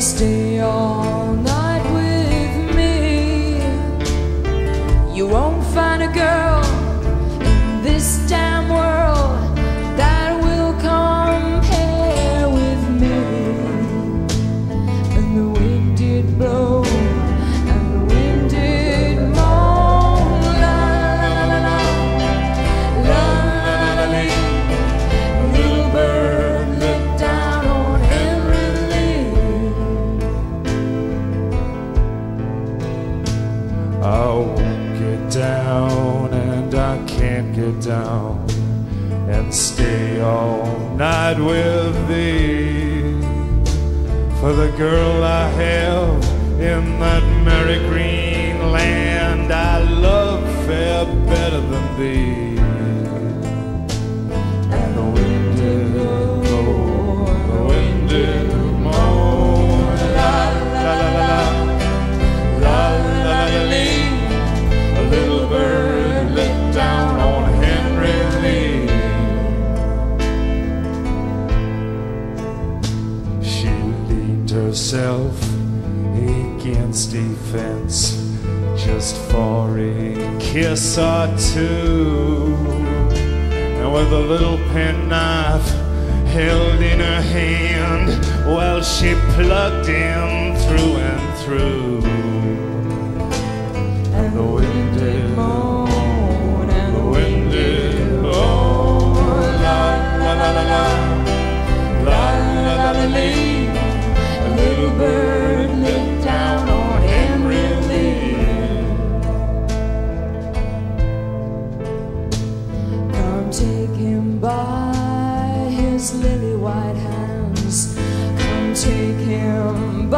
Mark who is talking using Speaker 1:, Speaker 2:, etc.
Speaker 1: stay
Speaker 2: can't get down and stay all night with thee. For the girl I have in that merry green land I love fair better than thee. Against a fence just for a kiss or two. And with a little penknife held in her hand, well, she plugged him through and through.
Speaker 1: Take him by his lily white hands. Come take him